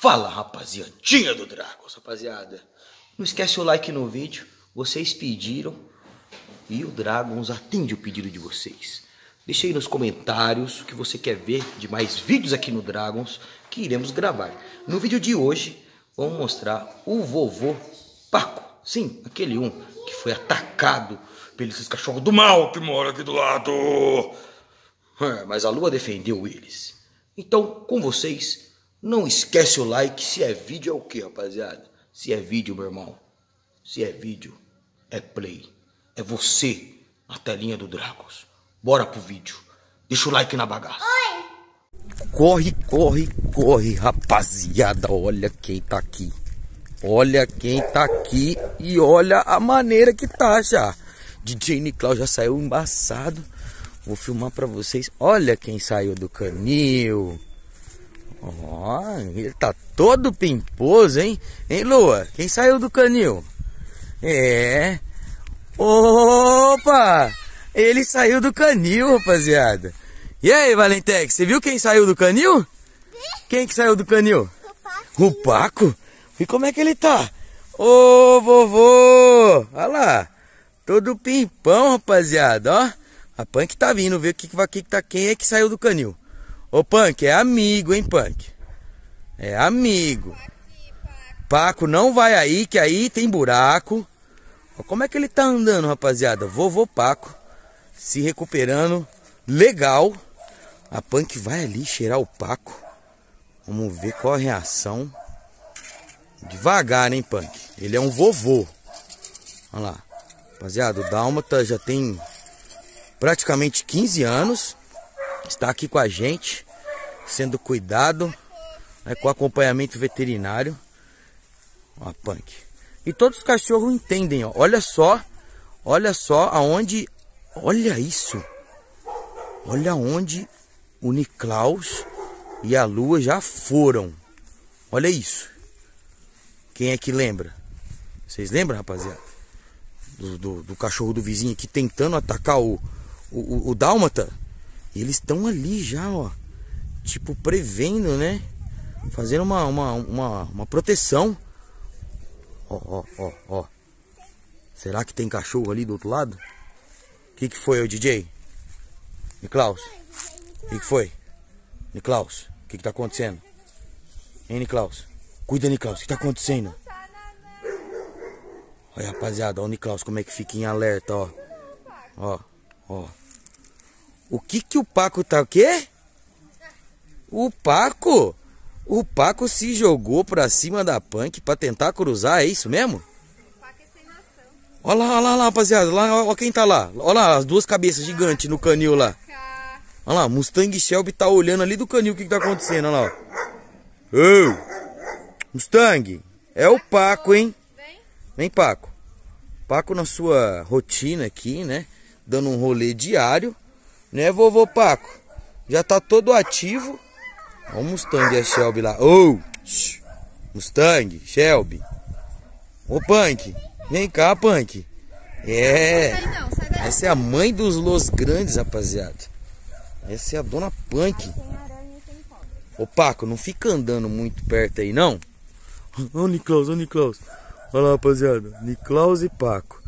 Fala rapaziadinha do Dragos, rapaziada. Não esquece o like no vídeo, vocês pediram e o Dragons atende o pedido de vocês. Deixa aí nos comentários o que você quer ver de mais vídeos aqui no Dragons que iremos gravar. No vídeo de hoje, vamos mostrar o vovô Paco. Sim, aquele um que foi atacado pelos cachorros do mal que mora aqui do lado. É, mas a lua defendeu eles. Então, com vocês, não esquece o like. Se é vídeo, é o que, rapaziada? Se é vídeo, meu irmão. Se é vídeo, é play. É você na telinha do Dragos. Bora pro vídeo. Deixa o like na bagaça. Oi. Corre, corre, corre, rapaziada. Olha quem tá aqui. Olha quem tá aqui e olha a maneira que tá já. DJ Niclau já saiu embaçado. Vou filmar pra vocês. Olha quem saiu do canil. Ó, oh, ele tá todo pimposo, hein? Hein, Lua? Quem saiu do canil? É. Opa! Ele saiu do canil, rapaziada. E aí, Valentex, você viu quem saiu do canil? Quem que saiu do canil? O Paco. O Paco? E como é que ele tá? Ô, vovô! Olha lá. Todo pimpão, rapaziada, ó. A Punk tá vindo, ver o que, que, que tá, quem é que saiu do canil. Ô, Punk, é amigo, hein, Punk? É amigo. Paco, não vai aí, que aí tem buraco. Ó, como é que ele tá andando, rapaziada? Vovô Paco se recuperando legal. A Punk vai ali cheirar o Paco. Vamos ver qual a reação. Devagar, hein, Punk? Ele é um vovô. Olha lá. Rapaziada, o Dálmata já tem praticamente 15 anos. Está aqui com a gente, sendo cuidado, né, com acompanhamento veterinário. Ó, Punk. E todos os cachorros entendem, ó. Olha só, olha só aonde, olha isso. Olha onde o Niklaus e a Lua já foram. Olha isso. Quem é que lembra? Vocês lembram, rapaziada? Do, do, do cachorro do vizinho aqui tentando atacar o, o, o, o Dálmata. Eles estão ali já, ó. Tipo, prevendo, né? Fazendo uma, uma, uma, uma proteção. Ó, ó, ó, ó. Será que tem cachorro ali do outro lado? O que, que foi, o DJ? Niklaus? O que, que foi? Niklaus, o que, que tá acontecendo? Hein, Niklaus? Cuida, Niklaus, o que tá acontecendo? Olha, rapaziada, ó o Niklaus como é que fica em alerta, ó. Ó, ó. O que que o Paco tá o quê? O Paco? O Paco se jogou pra cima da Punk pra tentar cruzar, é isso mesmo? Olha lá, olha lá, lá rapaziada, lá, olha quem tá lá. Olha lá, as duas cabeças gigantes no canil lá. Olha lá, Mustang Shelby tá olhando ali do canil o que, que tá acontecendo, olha lá. Ô! Mustang, é o Paco, hein? Vem, Paco. Paco na sua rotina aqui, né? Dando um rolê diário. Né, vovô Paco? Já tá todo ativo. Olha o Mustang e a Shelby lá. Ô! Oh, Mustang, Shelby. Ô, Punk. Vem cá, Punk. É. Essa é a mãe dos Los Grandes, rapaziada. Essa é a dona Punk. Ô, Paco, não fica andando muito perto aí, não. Ô Niklaus, ô Niklaus. Olha lá, rapaziada. Niklaus e Paco.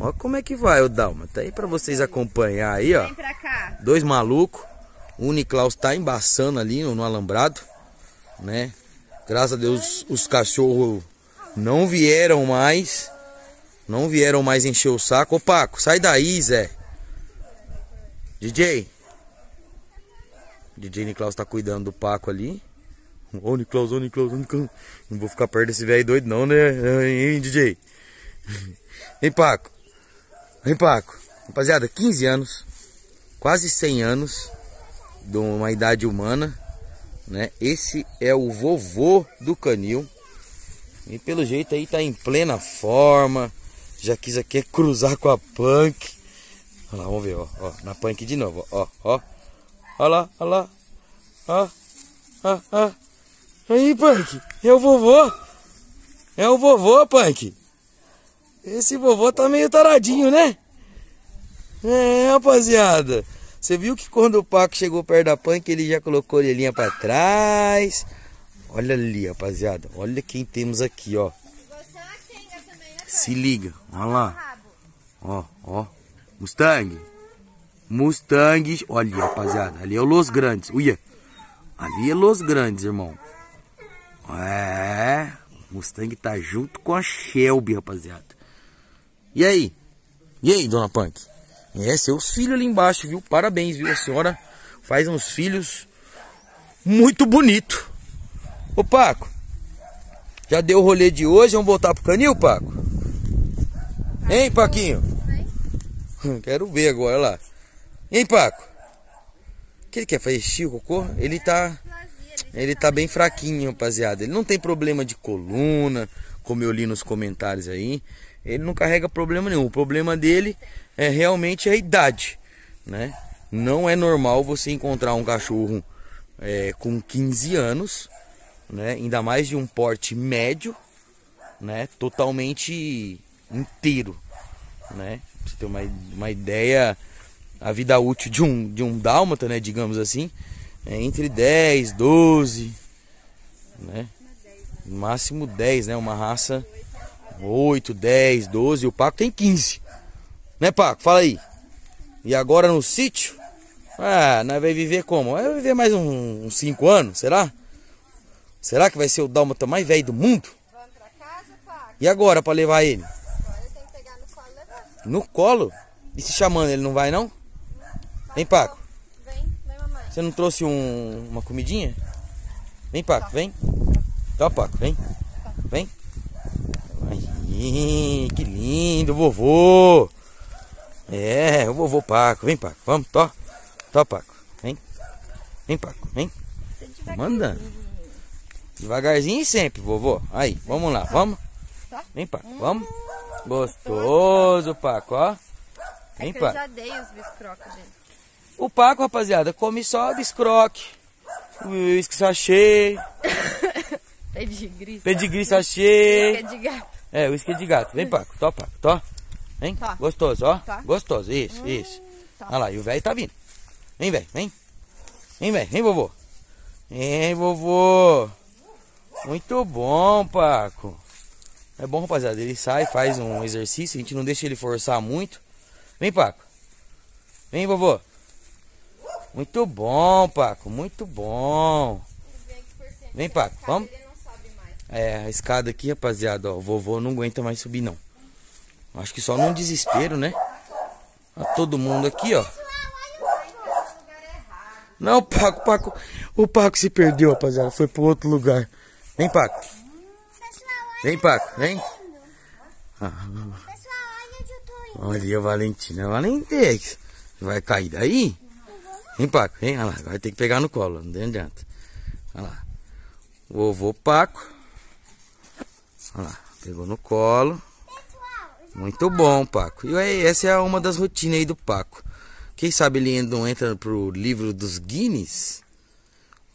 Olha como é que vai o Dalma. Tá aí pra vocês acompanhar aí, ó. Vem pra cá. Dois malucos. O Niklaus tá embaçando ali no, no alambrado, né? Graças a Deus os cachorros não vieram mais. Não vieram mais encher o saco. Ô Paco, sai daí, Zé. DJ. DJ Niklaus tá cuidando do Paco ali. Ô Niklaus, ô Niklaus, ô Niklaus. Não vou ficar perto desse velho doido não, né? Hein, DJ? Hein, Paco? Hein, Paco? Rapaziada, 15 anos. Quase 100 anos. De uma idade humana. Né? Esse é o vovô do canil. E pelo jeito aí tá em plena forma. Já quis aqui cruzar com a punk. Olha lá, vamos ver, ó, ó. Na punk de novo, ó, ó. Olha lá, olha lá. Ó, ó, ó. Aí, Punk, é o vovô. É o vovô, Punk. Esse vovô tá meio taradinho, né? É, rapaziada. Você viu que quando o Paco chegou perto da Punk, ele já colocou a orelhinha pra trás. Olha ali, rapaziada. Olha quem temos aqui, ó. Se liga. Olha lá. Ó, ó. Mustang. Mustang. Olha, rapaziada. Ali é o Los Grandes. Uia. Ali é Los Grandes, irmão. É. Mustang tá junto com a Shelby, rapaziada. E aí? E aí, dona Punk? É, seus filhos ali embaixo, viu? Parabéns, viu? A senhora faz uns filhos muito bonito. Ô, Paco. Já deu o rolê de hoje? Vamos voltar pro canil, Paco? Hein, Paquinho? Quero ver agora, lá. Hein, Paco? O que ele quer fazer xixi, cocô? Ele tá... Ele tá bem fraquinho, rapaziada. Ele não tem problema de coluna, como eu li nos comentários aí. Ele não carrega problema nenhum. O problema dele é realmente a idade, né? Não é normal você encontrar um cachorro é, com 15 anos, né? Ainda mais de um porte médio, né? Totalmente inteiro, né? Pra você ter uma, uma ideia, a vida útil de um, de um dálmata, né? Digamos assim, é entre 10, 12, né? Máximo 10, né? Uma raça 8, 10, 12. O Paco tem 15. Né, Paco? Fala aí. E agora no sítio? Ah, nós vai viver como? Vai viver mais uns 5 anos, será? Será que vai ser o dálmata mais velho do mundo? Vamos pra casa, Paco? E agora pra levar ele? Agora tem que pegar no colo e. No colo? E se chamando ele não vai não? Vem, Paco. Você não trouxe um, uma comidinha? Vem, Paco, vem. Tá, Paco, vem. Vem. Aí, que lindo, vovô. É, o vovô Paco. Vem, Paco, vamos, tó. Tó, Paco. Vem. Vem, Paco, vem. Manda. Devagarzinho sempre, vovô. Aí, vamos lá, vamos. Vem, Paco, vamos. Gostoso, Paco, ó. Vem, Paco. Eu já dei os biscrocos dele. O Paco, rapaziada, come só biscroque, uísque sachê. Pedigree. Pedigree sachê. Uísque de gato. É, uísque de gato. Vem, Paco. Tó, Paco. Tó. Vem. Tá. Gostoso, ó. Tá. Gostoso. Isso, hum, isso. Olha lá, e o velho tá vindo. Vem, velho. Vem. Vem, velho. Vem, vovô. Vem, vovô. Muito bom, Paco. É bom, rapaziada. Ele sai, faz um exercício. A gente não deixa ele forçar muito. Vem, Paco. Vem, vovô. Muito bom, Paco, muito bom. Vem, Paco, vamos? É, a escada aqui, rapaziada, ó, o vovô não aguenta mais subir, não. Acho que só num desespero, né? Tá todo mundo aqui, ó. Não, Paco, Paco, o Paco se perdeu, rapaziada, foi pro outro lugar. Vem, Paco. Vem, Paco, vem. Ah, olha a Valentina, Valentex. Vai cair daí? Vem, Paco, vem, olha lá, vai ter que pegar no colo, não adianta. Olha lá. Vovô Paco. Olha lá, pegou no colo. Muito bom, Paco. E aí, essa é uma das rotinas aí do Paco. Quem sabe ele não entra pro livro dos Guinness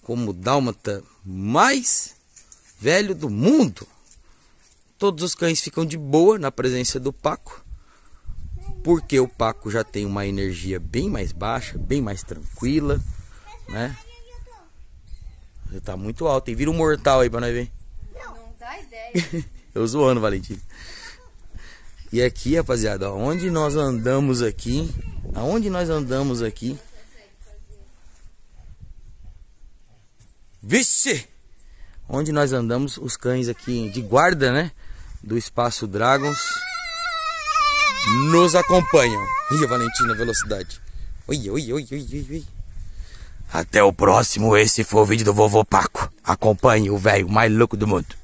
como dálmata mais velho do mundo. Todos os cães ficam de boa na presença do Paco porque o Paco já tem uma energia bem mais baixa, bem mais tranquila, né? Já tá muito alto, e vira um mortal aí pra nós ver. Não, não dá ideia. Eu zoando, Valentim. E aqui, rapaziada, onde nós andamos aqui, aonde nós andamos aqui. Vixe! Onde nós andamos, os cães aqui de guarda, né? Do Espaço Dragons nos acompanham. Ih, Valentina, velocidade. Ui, ui, ui, ui, ui, ui. Até o próximo. Esse foi o vídeo do vovô Paco. Acompanhe o velho mais louco do mundo.